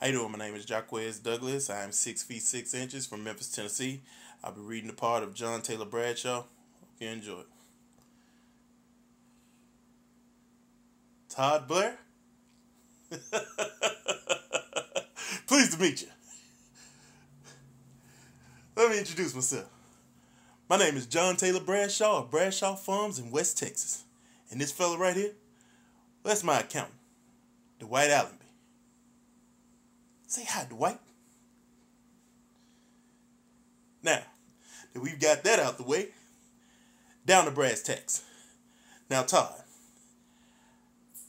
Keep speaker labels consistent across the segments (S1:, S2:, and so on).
S1: How you doing? My name is Jaquiez Douglas. I am six feet six inches from Memphis, Tennessee. I'll be reading the part of John Taylor Bradshaw. Hope you enjoy it. Todd Blair? Pleased to meet you. Let me introduce myself. My name is John Taylor Bradshaw of Bradshaw Farms in West Texas. And this fella right here, well, that's my accountant, Dwight Allenby. Say hi, Dwight. Now that we've got that out the way, down to brass tacks. Now, Todd,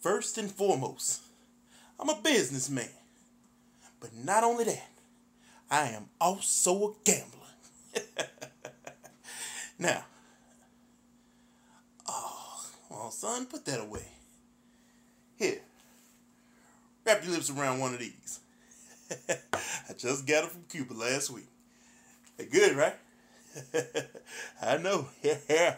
S1: first and foremost, I'm a businessman. But not only that, I am also a gambler. now, oh, son, put that away. Here, wrap your lips around one of these. I just got it from Cuba last week. They're good, right? I know. yeah.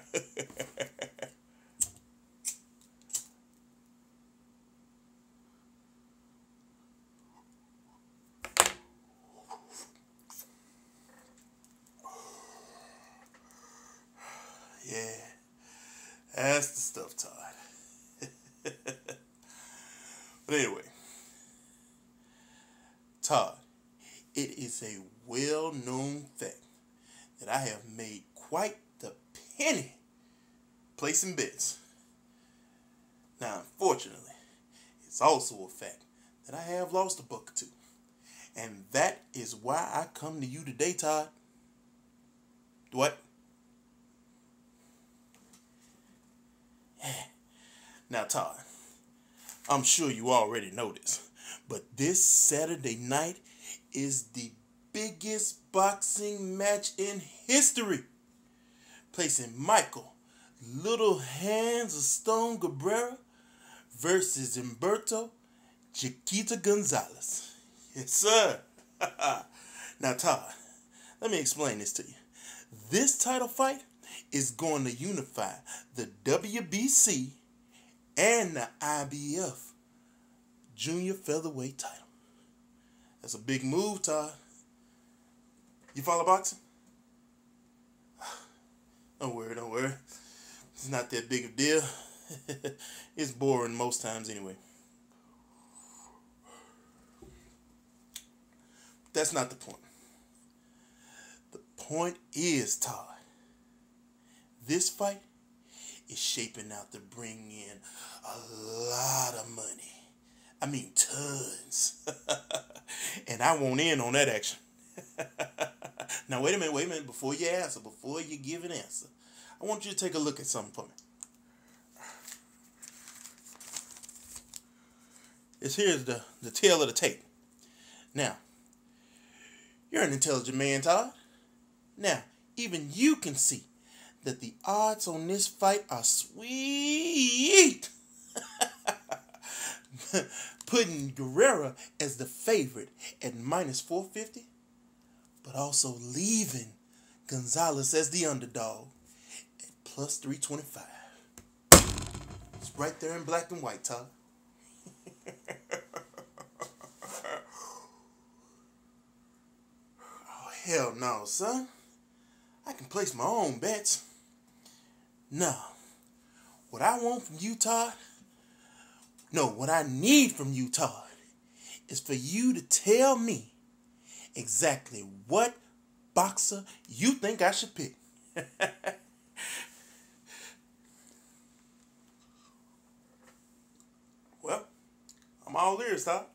S1: That's the stuff, Todd. but anyway, Todd, it is a well known fact that I have made quite the penny placing bets. Now, unfortunately, it's also a fact that I have lost a buck or two. And that is why I come to you today, Todd. What? Now, Todd, I'm sure you already know this. But this Saturday night is the biggest boxing match in history. Placing Michael Little Hands of Stone Cabrera versus Humberto Chiquita Gonzalez. Yes, sir. now, Todd, let me explain this to you. This title fight is going to unify the WBC and the IBF junior featherweight title. That's a big move, Todd. You follow boxing? Don't worry, don't worry. It's not that big of a deal. it's boring most times anyway. That's not the point. The point is, Todd, this fight is shaping out to bring in a lot of money. I mean, tons. and I want in on that action. now, wait a minute, wait a minute. Before you answer, before you give an answer, I want you to take a look at something for me. This here's the, the tale of the tape. Now, you're an intelligent man, Todd. Now, even you can see that the odds on this fight are sweet. Putting Guerrero as the favorite at minus 450, but also leaving Gonzalez as the underdog at plus 325. It's right there in black and white, Todd. oh, hell no, son. I can place my own bets. No. What I want from you, Todd, no, what I need from you, Todd, is for you to tell me exactly what boxer you think I should pick. well, I'm all ears, Todd.